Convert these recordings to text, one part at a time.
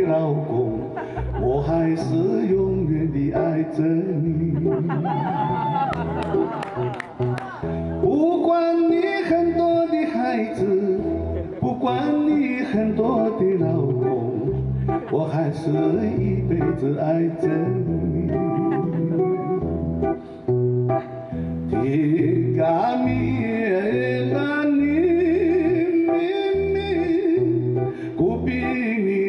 的老公我还是永远的爱着你。不管你很多的孩子不管你很多的老公我还是一辈子爱着你。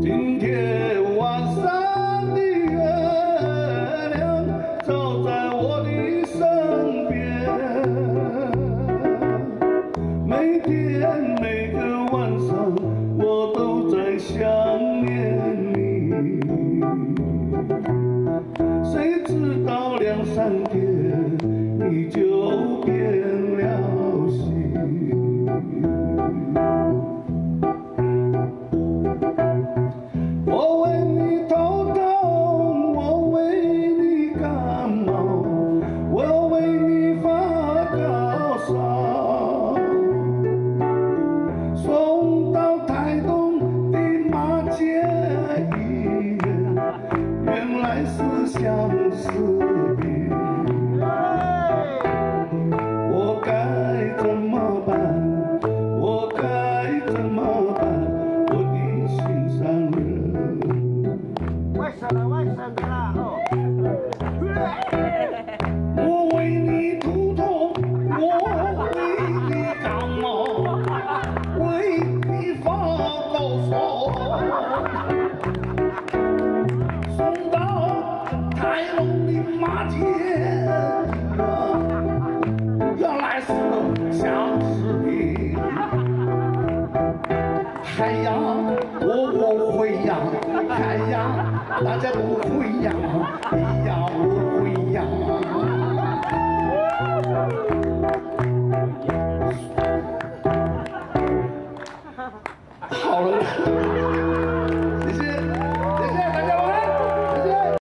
今天晚上的月亮照在我的身边。每天每个晚上，我都在想念你。谁知道两三天，你就相思病。我该怎么办？我该怎么办？我的心上人。外甥了，外省的啦，哦。台东的马街，原来是个相思病。哎呀，我我会呀，哎呀，大家都会呀，哎呀，我会呀。好了。